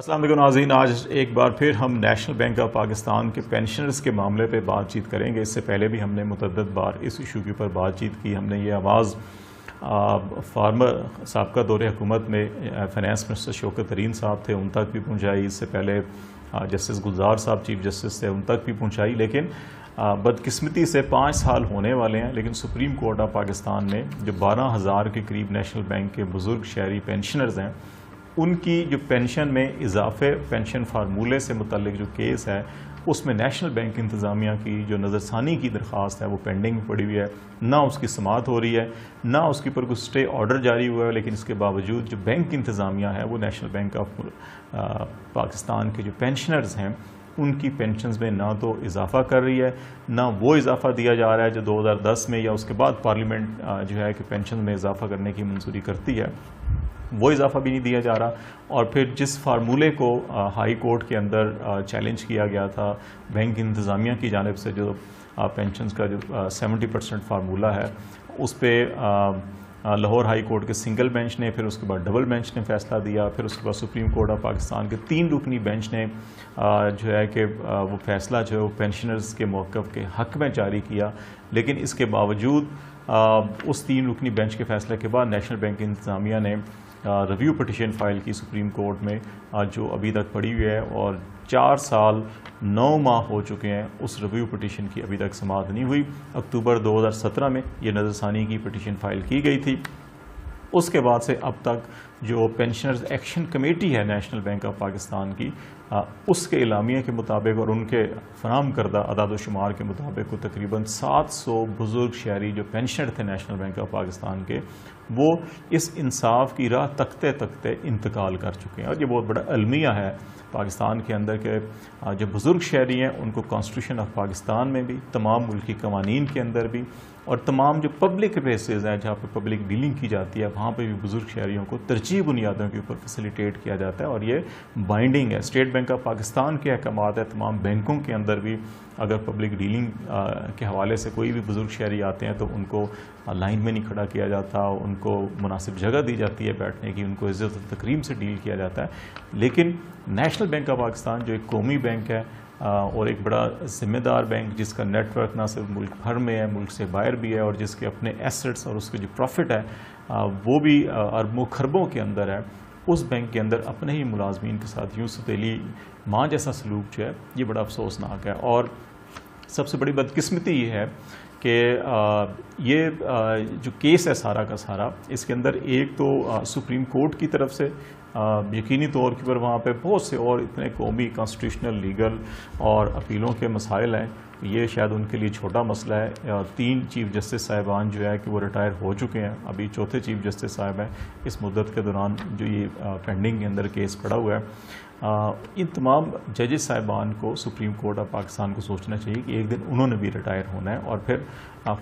असल नाजीन आज एक बार फिर हम नेशनल बैंक ऑफ़ पाकिस्तान के पेंशनर्स के मामले पर बातचीत करेंगे। इससे पहले भी हमने मुतद बार इस इशू के ऊपर बातचीत की। हमने ये आवाज़ फार्मर सबका दौरे हुकूमत में फाइनेंस मिनिस्टर शौकत तरीन साहब थे, उन तक भी पहुँचाई। इससे पहले जस्टिस गुलजार साहब चीफ जस्टिस थे, उन तक भी पहुँचाई। लेकिन बदकिस्मती से पाँच साल होने वाले हैं, लेकिन सुप्रीम कोर्ट ऑफ़ पाकिस्तान ने जो बारह हज़ार के करीब नेशनल बैंक के बुज़ुर्ग शहरी पेंशनर्स हैं उनकी जो पेंशन में इजाफे, पेंशन फार्मूले से मुतल जो केस है, उसमें नेशनल बैंक इंतज़ामिया की जो नज़रसानी की दरख्वास्त है, वो पेंडिंग पड़ी हुई है। ना उसकी समात हो रही है, ना उसके ऊपर कुछ स्टे ऑर्डर जारी हुआ है, लेकिन इसके बावजूद जो बैंक इंतज़ामिया है, वो नेशनल बैंक ऑफ़ पाकिस्तान के जो पेंशनर्स हैं, उनकी पेंशन में ना तो इजाफा कर रही है, ना वो इजाफा दिया जा रहा है जो 2010 में या उसके बाद पार्लियामेंट जो है कि पेंशन में इजाफा करने की मंजूरी करती है। वो इजाफा भी नहीं दिया जा रहा। और फिर जिस फार्मूले को हाई कोर्ट के अंदर चैलेंज किया गया था, बैंक इंतज़ामिया की जानब से जो पेंशन का जो सेवेंटी परसेंट फार्मूला है, उस पर लाहौर हाई कोर्ट के सिंगल बेंच ने, फिर उसके बाद डबल बेंच ने फैसला दिया, फिर उसके बाद सुप्रीम कोर्ट ऑफ़ पाकिस्तान के तीन रुकनी बेंच ने जो है कि वो फैसला जो है वो पेंशनर्स के मौक़ के हक में जारी किया। लेकिन इसके बावजूद उस तीन रुकनी बेंच के फैसले के बाद नेशनल बैंक इंतज़ामिया ने रिव्यू पटिशन फ़ाइल की सुप्रीम कोर्ट में जो अभी तक पड़ी हुई है और चार साल, नौ माह हो चुके हैं उस रिव्यू पटिशन की अभी तक समाप्त नहीं हुई। अक्टूबर 2017 में ये नज़रसानी की पटिशन फ़ाइल की गई थी। उसके बाद से अब तक जो पेंशनर्स एक्शन कमेटी है नेशनल बैंक ऑफ़ पाकिस्तान की उसके इलामिया के मुताबिक और उनके फराम करदा अदाद शुमार के मुताबिक को तकरीबन 700 बुज़ुर्ग शहरी जो पेंशनर थे नेशनल बैंक ऑफ़ पाकिस्तान के, वो इस इंसाफ की राह तकते तकते इंतकाल कर चुके हैं। और ये बहुत बड़ा अलमिया है पाकिस्तान के अंदर के जो बुज़ुर्ग शहरी हैं, उनको कॉन्स्टिट्यूशन ऑफ़ पाकिस्तान में भी, तमाम मुल्की कवानीन के अंदर भी, और तमाम जो पब्लिक प्लेसेज हैं, जहाँ पर पब्लिक डीलिंग की जाती है, वहाँ पर भी बुज़ुर्ग शहरीों को तरजीह बुनियादों के ऊपर फैसिलिटेट किया जाता है और ये बाइंडिंग है। स्टेट बैंक ऑफ़ पाकिस्तान के अहकाम है, तमाम बैंकों के अंदर भी अगर पब्लिक डीलिंग के हवाले से कोई भी बुज़ुर्ग शहरी आते हैं तो उनको लाइन में नहीं खड़ा किया जाता, उनको मुनासिब जगह दी जाती है बैठने की, उनको इज़्ज़त तकरीम से डील किया जाता है। लेकिन नेशनल बैंक ऑफ़ पाकिस्तान, जो एक कौमी बैंक है और एक बड़ा ज़िम्मेदार बैंक, जिसका नेटवर्क ना सिर्फ़ मुल्क भर में है, मुल्क से बाहर भी है, और जिसके अपने एसेट्स और उसके जो प्रॉफिट है वो भी अरबों खरबों के अंदर है उस बैंक के अंदर अपने ही मुलाजमीन के साथ यूँ सतीली माँ जैसा सलूक जो है, ये बड़ा अफसोसनाक है। और सबसे बड़ी बदकस्मती ये है कि ये जो केस है सारा का सारा, इसके अंदर एक तो सुप्रीम कोर्ट की तरफ़ से यकीनी तौर के पर वहाँ पर बहुत से और इतने कौमी कॉन्स्टिट्यूशनल लीगल और अपीलों के मसाइल हैं। ये शायद उनके लिए छोटा मसला है। तीन चीफ जस्टिस साहिबान जो है कि वो रिटायर हो चुके हैं। अभी चौथे चीफ जस्टिस साहब हैं। इस मुद्दत के दौरान जो ये पेंडिंग के अंदर केस पड़ा हुआ है। इन तमाम जजेस साहिबान को सुप्रीम कोर्ट ऑफ़ पाकिस्तान को सोचना चाहिए कि एक दिन उन्होंने भी रिटायर होना है और फिर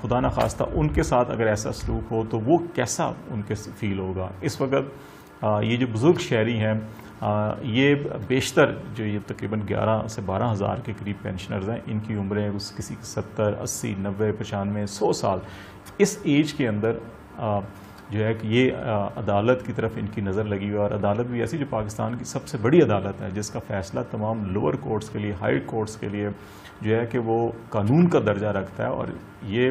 खुदा न खास्ता उनके साथ अगर ऐसा सलूक हो तो वो कैसा उनके फील होगा। इस वक्त ये जो बुज़ुर्ग शहरी हैं ये बेशतर जो ये तकरीबन 11 से बारह हज़ार के करीब पेंशनर्स हैं, इनकी उम्रें उस किसी की सत्तर, अस्सी, नब्बे, पचानवे, सौ साल। इस एज के अंदर जो है कि ये अदालत की तरफ़ इनकी नज़र लगी हुई और अदालत भी ऐसी जो पाकिस्तान की सबसे बड़ी अदालत है, जिसका फ़ैसला तमाम लोअर कोर्ट्स के लिए हाई कोर्ट्स के लिए जो है कि वो कानून का दर्जा रखता है और ये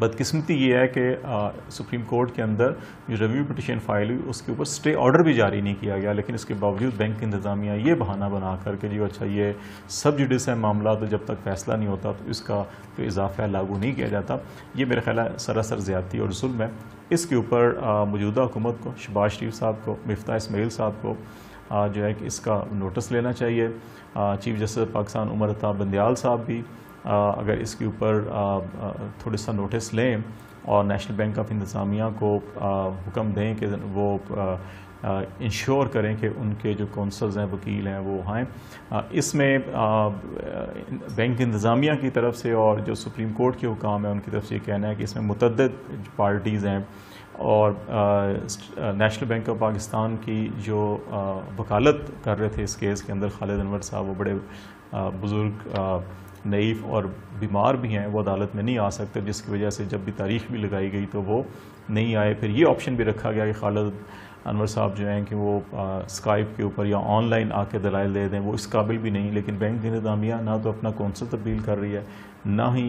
बदकिस्मती ये है कि सुप्रीम कोर्ट के अंदर जो रिव्यू पटिशन फ़ाइल हुई उसके ऊपर स्टे ऑर्डर भी जारी नहीं किया गया लेकिन इसके बावजूद बैंक इंतज़ामिया ये बहाना बना करके जो अच्छा ये सब जुडिस है मामला तो जब तक फैसला नहीं होता तो इसका जो इजाफा लागू नहीं किया जाता। ये मेरा ख्याल है सरासर ज़्यादती और जुल्म है। इसके ऊपर मौजूदा हुकूमत को शबाज शरीफ साहब को मफ्ता इसमाइल साहब को आ, जो है कि इसका नोटिस लेना चाहिए। चीफ जस्टिस पाकिस्तान उमर बंदयाल साहब भी अगर इसके ऊपर थोड़ा सा नोटिस लें और नेशनल बैंक ऑफ़ इंतज़ामिया को हुक्म दें कि वो इंश्योर करें कि उनके जो कौंसल्स हैं, वकील हैं, वो आएँ। इसमें बैंक इंतज़ामिया की तरफ़ से और जो सुप्रीम कोर्ट के हुकाम है, उनकी तरफ़ से ये कहना है कि इसमें मुतद पार्टीज़ हैं और नेशनल बैंक ऑफ़ पाकिस्तान की जो वकालत कर रहे थे इस केस के अंदर, खालिद अनवर साहब, वो बड़े बुज़ुर्ग नईफ और बीमार भी हैं, वो अदालत में नहीं आ सकते, जिसकी वजह से जब भी तारीख भी लगाई गई तो वो नहीं आए। फिर ये ऑप्शन भी रखा गया कि खालिद अनवर साहब जो हैं कि वो स्काइप के ऊपर या ऑनलाइन आके दलाइल दे दें, वो इस काबिल भी नहीं। लेकिन बैंक की निज़ामिया ना तो अपना कौंसल तब्दील कर रही है, ना ही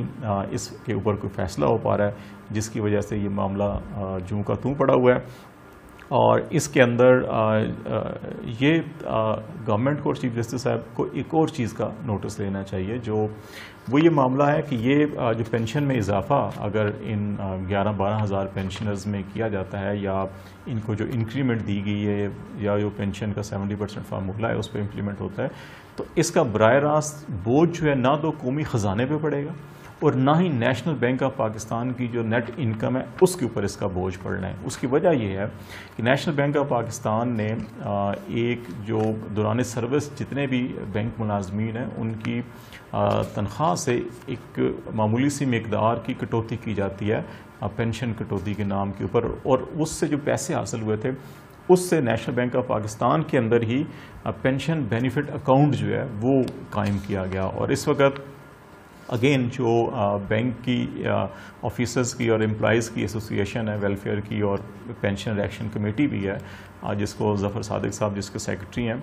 इसके ऊपर कोई फ़ैसला हो पा रहा है, जिसकी वजह से ये मामला जूँ का तू पड़ा हुआ है। और इसके अंदर ये गवर्नमेंट को और चीफ जस्टिस साहब को एक और चीज़ का नोटिस लेना चाहिए, जो, वो ये मामला है कि ये जो पेंशन में इजाफा अगर इन ग्यारह बारह हज़ार पेंशनर्स में किया जाता है या इनको जो इंक्रीमेंट दी गई है या जो पेंशन का सेवेंटी परसेंट फार्मूला है, उस पर इम्प्लीमेंट होता है तो इसका बर रास्त बोझ जो है ना तो कौमी ख़जाने पर पड़ेगा और ना ही नेशनल बैंक ऑफ़ पाकिस्तान की जो नेट इनकम है, उसके ऊपर इसका बोझ पड़ना है। उसकी वजह यह है कि नेशनल बैंक ऑफ़ पाकिस्तान ने एक जो दौरान सर्विस जितने भी बैंक मुलाजमीन हैं, उनकी तनख्वाह से एक मामूली सी मकदार की कटौती की जाती है पेंशन कटौती के नाम के ऊपर। और उससे जो पैसे हासिल हुए थे, उससे नेशनल बैंक ऑफ़ पाकिस्तान के अंदर ही पेंशन बेनिफिट अकाउंट जो है, वो कायम किया गया। और इस वक्त अगेन जो बैंक की ऑफिसर्स की और एम्प्लॉज़ की एसोसिएशन है वेलफेयर की और पेंशन एक्शन कमेटी भी है जिसको ज़फ़र सादिक साहब जिसके सेक्रेटरी हैं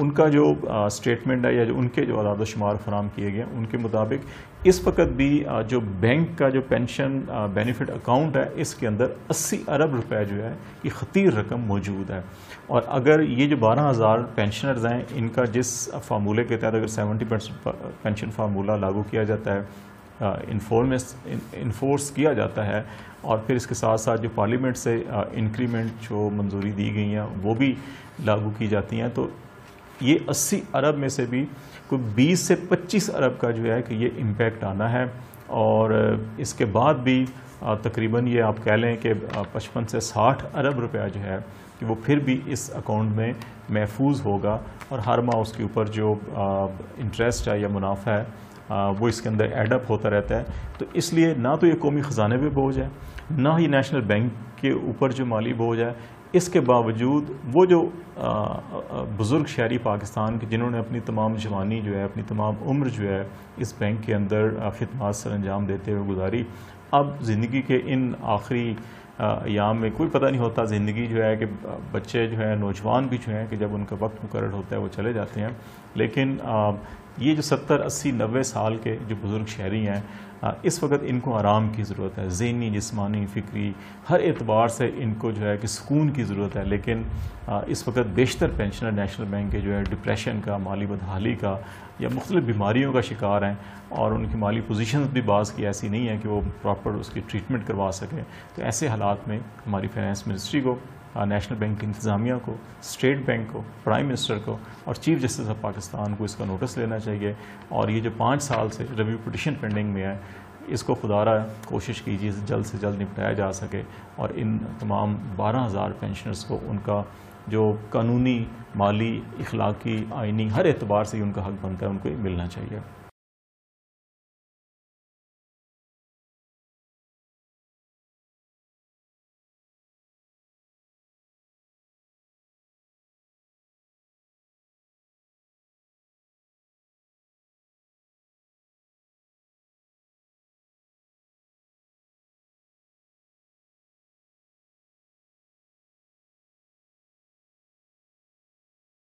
उनका जो स्टेटमेंट है या जो उनके जो आदाद शुमार फराम किए गए उनके मुताबिक इस वक्त भी जो बैंक का जो पेंशन बेनिफिट अकाउंट है, इसके अंदर 80 अरब रुपए जो है ये ख़तीर रकम मौजूद है। और अगर ये जो बारह हज़ार पेंशनर्स हैं, इनका जिस फार्मूले के तहत अगर सेवेंटी पेंशन फार्मूला लागू किया जाता है इन्फोर्मेस इन्फोर्स किया जाता है और फिर इसके साथ साथ जो पार्लियामेंट से इंक्रीमेंट जो मंजूरी दी गई हैं, वो भी लागू की जाती हैं। तो ये 80 अरब में से भी कोई 20 से 25 अरब का जो है कि ये इम्पेक्ट आना है और इसके बाद भी तकरीबन ये आप कह लें कि पचपन से 60 अरब रुपया जो है कि वो फिर भी इस अकाउंट में महफूज होगा और हर माह उसके ऊपर जो इंटरेस्ट है या मुनाफा है वो इसके अंदर एडअप होता रहता है। तो इसलिए ना तो ये कौमी ख़जाने पे बोझ है, ना ही नेशनल बैंक के ऊपर जो माली बोझ है। इसके बावजूद वो जो बुज़ुर्ग शहरी पाकिस्तान के जिन्होंने अपनी तमाम जवानी जो है, अपनी तमाम उम्र जो है, इस बैंक के अंदर खदमात सर अंजाम देते हुए गुजारी। अब ज़िंदगी के इन आखिरी याम में कोई पता नहीं होता, ज़िंदगी जो है कि बच्चे जो हैं, नौजवान भी जो हैं कि जब उनका वक्त मुकर होता है, वो चले जाते हैं। लेकिन ये जो सत्तर, अस्सी नबे साल के जो बुज़ुर्ग शहरी हैं इस वक्त इनको आराम की ज़रूरत है, जहनी, जिसमानी, फ़िक्री, हर एतबार से इनको जो है कि सुकून की ज़रूरत है। लेकिन इस वक्त बेशतर पेंशनर, नेशनल बैंक के जो है डिप्रेशन का, माली बदहाली का या मुख्तलिफ़ बीमारियों का शिकार हैं और उनकी माली पोजीशन भी बाज़ की ऐसी नहीं है कि वो प्रॉपर उसकी ट्रीटमेंट करवा सकें। तो ऐसे हालात में हमारी फाइनेंस मिनिस्ट्री को नेशनल बैंक इंतज़ामिया को स्टेट बैंक को प्राइम मिनिस्टर को और चीफ जस्टिस ऑफ़ पाकिस्तान को इसका नोटिस लेना चाहिए। और ये जो पाँच साल से रिव्यू पटिशन पेंडिंग में है, इसको खुदारा कोशिश कीजिए, जल्द से जल्द निपटाया जा सके। और इन तमाम बारह हज़ार पेंशनर्स को उनका जो कानूनी, माली, इखलाकी आइनी हर एतबार से ही उनका हक बनता है, उनको मिलना चाहिए।